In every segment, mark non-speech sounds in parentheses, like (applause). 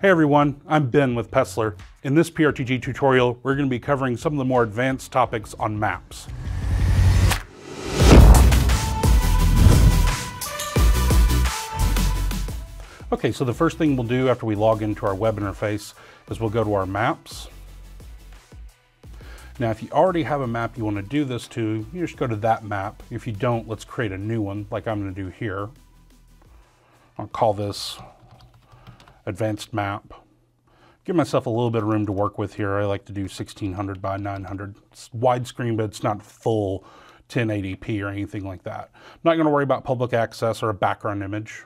Hey everyone, I'm Ben with Paessler. In this PRTG tutorial, we're going to be covering some of the more advanced topics on maps. Okay, so the first thing we'll do after we log into our web interface is we'll go to our maps. Now, if you already have a map you want to do this to, you just go to that map. If you don't, let's create a new one like I'm going to do here. I'll call this advanced map. Give myself a little bit of room to work with here. I like to do 1600 by 900. It's widescreen, but it's not full 1080p or anything like that. I'm not going to worry about public access or a background image.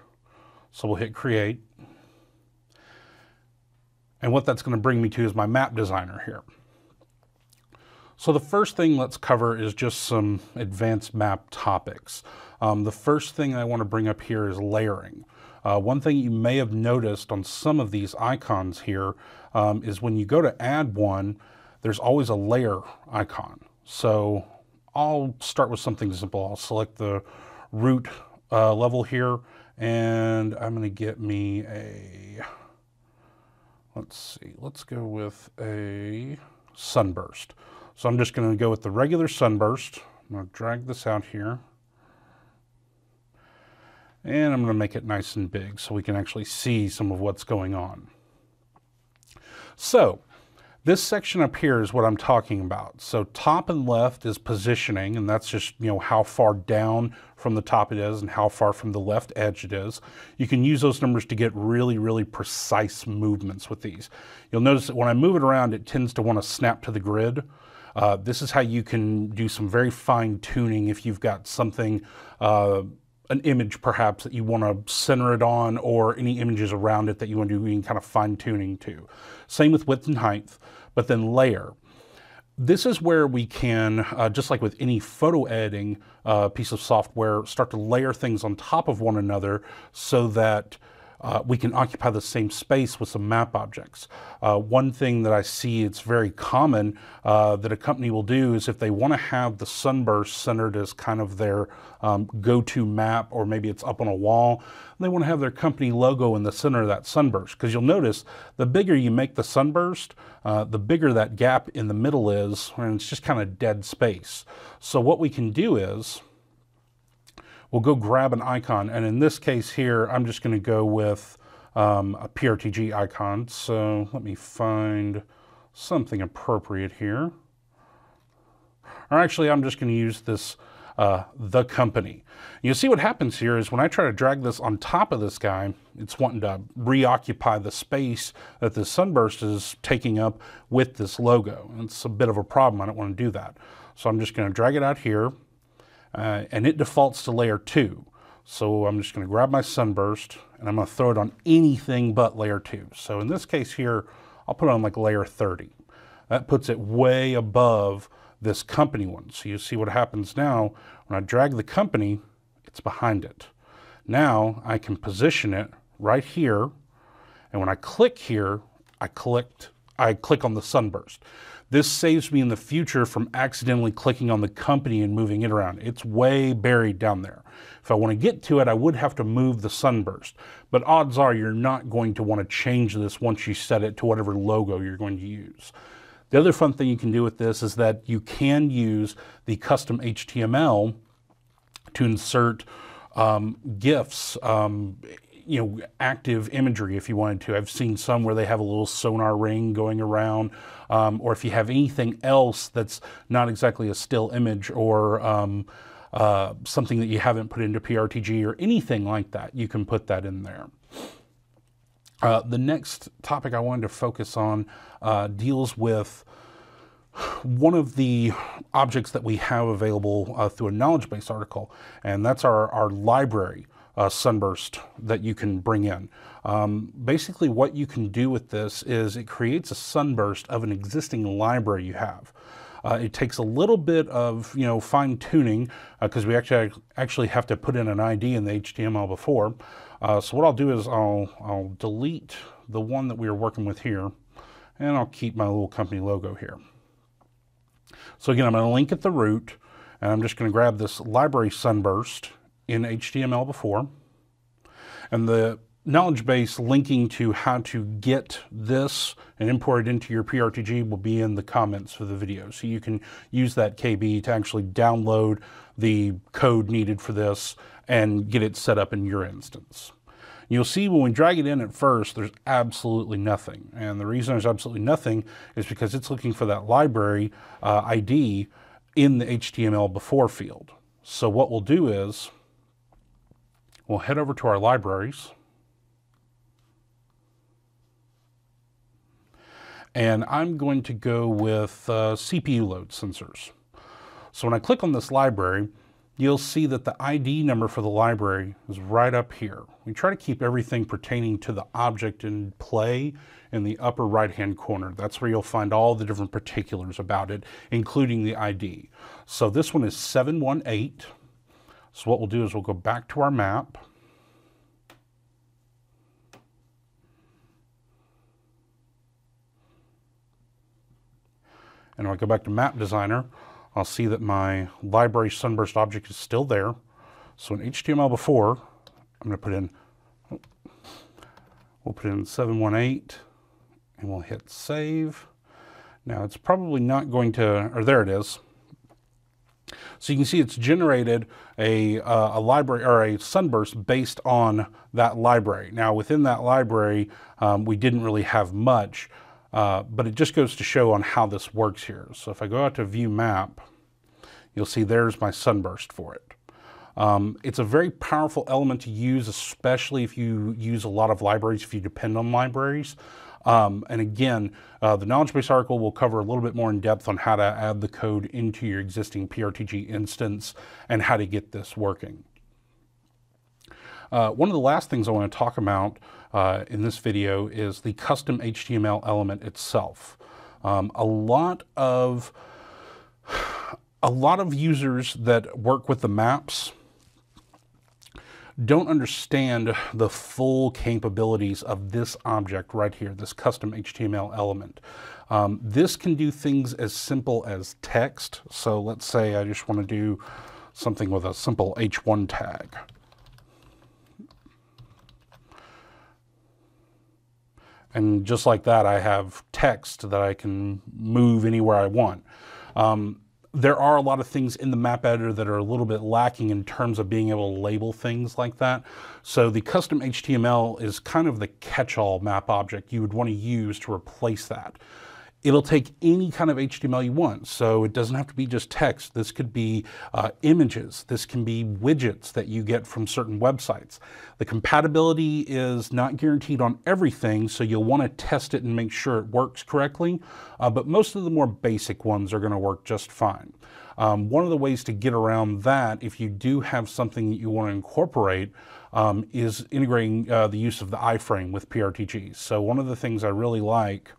So we'll hit create. And what that's going to bring me to is my map designer here. So the first thing let's cover is just some advanced map topics. Um, the first thing I want to bring up here is layering. Uh, one thing you may have noticed on some of these icons here um, is when you go to add one, there's always a layer icon. So I'll start with something simple. I'll select the root uh, level here and I'm going to get me a, let's see, let's go with a sunburst. So I'm just going to go with the regular sunburst. I'm going to drag this out here. And I'm to make it nice and big so we can actually see some of what's going on. So this section up here is what I'm talking about. So top and left is positioning, and that's just you know how far down from the top it is and how far from the left edge it is. You can use those numbers to get really, really precise movements with these. You'll notice that when I move it around, it tends to want to snap to the grid. Uh, this is how you can do some very fine tuning if you've got something uh, an image perhaps that you want to center it on or any images around it that you want to do any kind of fine tuning to. Same with width and height, but then layer. This is where we can, uh, just like with any photo editing uh, piece of software, start to layer things on top of one another so that uh, we can occupy the same space with some map objects. Uh, one thing that I see it's very common uh, that a company will do is if they want to have the sunburst centered as kind of their um, go-to map or maybe it's up on a wall, they want to have their company logo in the center of that sunburst because you'll notice the bigger you make the sunburst, uh, the bigger that gap in the middle is and it's just kind of dead space. So what we can do is we'll go grab an icon. And in this case here, I'm just going to go with um, a PRTG icon. So let me find something appropriate here. Or actually, I'm just going to use this uh, the company. You see what happens here is when I try to drag this on top of this guy, it's wanting to reoccupy the space that the sunburst is taking up with this logo. And it's a bit of a problem. I don't want to do that. So I'm just going to drag it out here uh, and it defaults to layer two. So I'm just going to grab my sunburst and I'm to throw it on anything but layer two. So in this case here, I'll put it on like layer 30. That puts it way above this company one. So you see what happens now, when I drag the company, it's behind it. Now I can position it right here. And when I click here, I clicked, I click on the sunburst. This saves me in the future from accidentally clicking on the company and moving it around. It's way buried down there. If I want to get to it, I would have to move the sunburst. But odds are you're not going to want to change this once you set it to whatever logo you're going to use. The other fun thing you can do with this is that you can use the custom HTML to insert um, GIFs, um, you know, active imagery if you wanted to. I've seen some where they have a little sonar ring going around, um, or if you have anything else that's not exactly a still image or um, uh, something that you haven't put into PRTG or anything like that, you can put that in there. Uh, the next topic I wanted to focus on uh, deals with one of the objects that we have available uh, through a knowledge base article, and that's our, our library uh, sunburst that you can bring in. Um, basically, what you can do with this is it creates a sunburst of an existing library you have. Uh, it takes a little bit of you know fine tuning because uh, we actually actually have to put in an ID in the HTML before. Uh, so what I'll do is I'll I'll delete the one that we are working with here, and I'll keep my little company logo here. So again, I'm going to link at the root, and I'm just going to grab this library sunburst in HTML before. And the knowledge base linking to how to get this and import it into your PRTG will be in the comments for the video. So you can use that KB to actually download the code needed for this and get it set up in your instance. You'll see when we drag it in at first, there's absolutely nothing. And the reason there's absolutely nothing is because it's looking for that library uh, ID in the HTML before field. So what we'll do is we'll head over to our libraries and I'm going to go with uh, CPU load sensors. So when I click on this library, you'll see that the ID number for the library is right up here. We try to keep everything pertaining to the object in play in the upper right hand corner. That's where you'll find all the different particulars about it, including the ID. So this one is 718. So what we'll do is we'll go back to our map. And if I go back to Map Designer, I'll see that my library sunburst object is still there. So in HTML before, I'm going to put in, we'll put in 718 and we'll hit save. Now it's probably not going to, or there it is. So you can see it's generated a, uh, a library or a sunburst based on that library. Now within that library, um, we didn't really have much. Uh, but it just goes to show on how this works here. So if I go out to view map, you'll see there's my sunburst for it. Um, it's a very powerful element to use, especially if you use a lot of libraries, if you depend on libraries. Um, and again, uh, the knowledge base article will cover a little bit more in depth on how to add the code into your existing PRTG instance and how to get this working. Uh, one of the last things I want to talk about uh, in this video is the custom HTML element itself. Um, a lot of (sighs) a lot of users that work with the maps don't understand the full capabilities of this object right here, this custom HTML element. Um, this can do things as simple as text. So let's say I just want to do something with a simple H1 tag. And just like that, I have text that I can move anywhere I want. Um, there are a lot of things in the map editor that are a little bit lacking in terms of being able to label things like that. So the custom HTML is kind of the catch-all map object you would want to use to replace that. It'll take any kind of HTML you want. So it doesn't have to be just text. This could be uh, images. This can be widgets that you get from certain websites. The compatibility is not guaranteed on everything, so you'll want to test it and make sure it works correctly. Uh, but most of the more basic ones are going to work just fine. Um, one of the ways to get around that, if you do have something that you want to incorporate, um, is integrating uh, the use of the iframe with PRTG. So one of the things I really like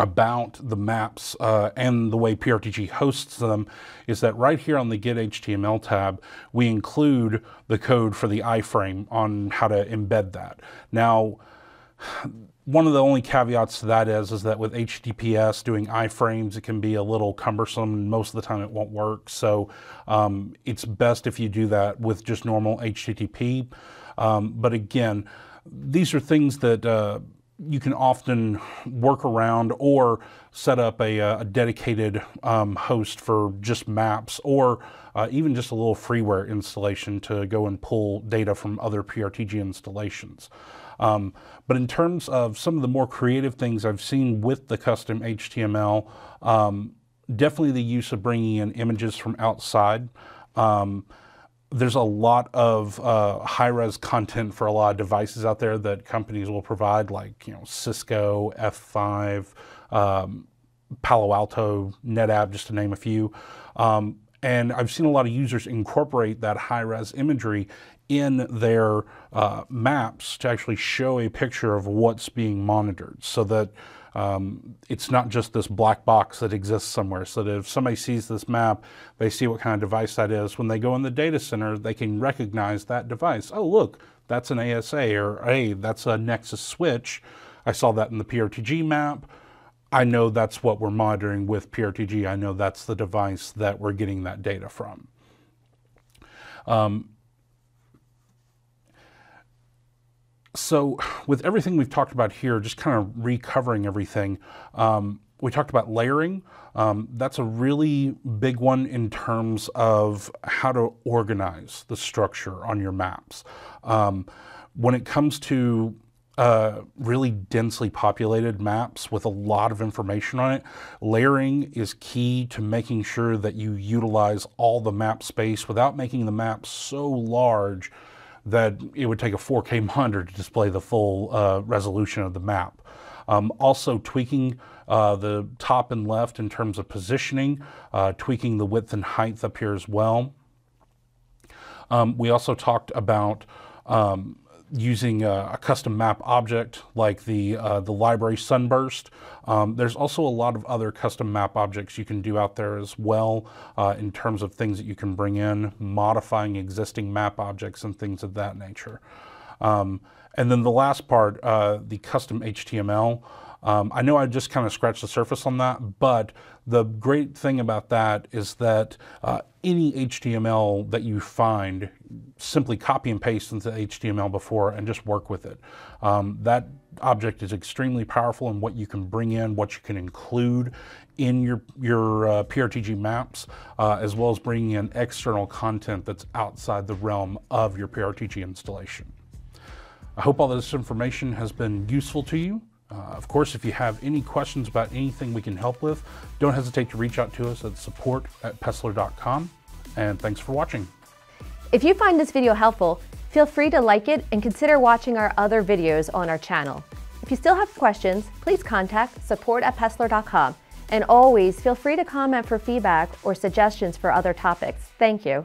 about the maps uh, and the way PRTG hosts them is that right here on the Get HTML tab, we include the code for the iframe on how to embed that. Now, one of the only caveats to that is, is that with HTTPS doing iframes, it can be a little cumbersome. Most of the time it won't work. So um, it's best if you do that with just normal HTTP. Um, but again, these are things that uh, you can often work around or set up a, uh, a dedicated um, host for just maps or uh, even just a little freeware installation to go and pull data from other PRTG installations. Um, but in terms of some of the more creative things I've seen with the custom HTML, um, definitely the use of bringing in images from outside. Um, there's a lot of uh, high-res content for a lot of devices out there that companies will provide, like you know Cisco, F5, um, Palo Alto, NetApp, just to name a few. Um, and I've seen a lot of users incorporate that high-res imagery in their uh, maps to actually show a picture of what's being monitored, so that um, it's not just this black box that exists somewhere. So that if somebody sees this map, they see what kind of device that is. When they go in the data center, they can recognize that device. Oh, look, that's an ASA, or hey, that's a Nexus switch. I saw that in the PRTG map. I know that's what we're monitoring with PRTG. I know that's the device that we're getting that data from. Um, so with everything we've talked about here, just kind of recovering everything, um, we talked about layering. Um, that's a really big one in terms of how to organize the structure on your maps. Um, when it comes to uh, really densely populated maps with a lot of information on it, layering is key to making sure that you utilize all the map space without making the map so large that it would take a 4K monitor to display the full uh, resolution of the map. Um, also tweaking uh, the top and left in terms of positioning, uh, tweaking the width and height up here as well. Um, we also talked about um, using a, a, custom map object like the, uh, the library sunburst. Um, there's also a lot of other custom map objects you can do out there as well uh, in terms of things that you can bring in, modifying existing map objects and things of that nature. Um, and then the last part, uh, the custom HTML. Um, I know I just kind of scratched the surface on that, but the great thing about that is that uh, any HTML that you find, simply copy and paste into HTML before and just work with it. Um, that object is extremely powerful in what you can bring in, what you can include in your, your uh, PRTG maps, uh, as well as bringing in external content that's outside the realm of your PRTG installation. I hope all this information has been useful to you. Uh, of course, if you have any questions about anything we can help with, don't hesitate to reach out to us at support at paessler.com. And thanks for watching. If you find this video helpful, feel free to like it and consider watching our other videos on our channel. If you still have questions, please contact support at paessler.com. And always feel free to comment for feedback or suggestions for other topics. Thank you.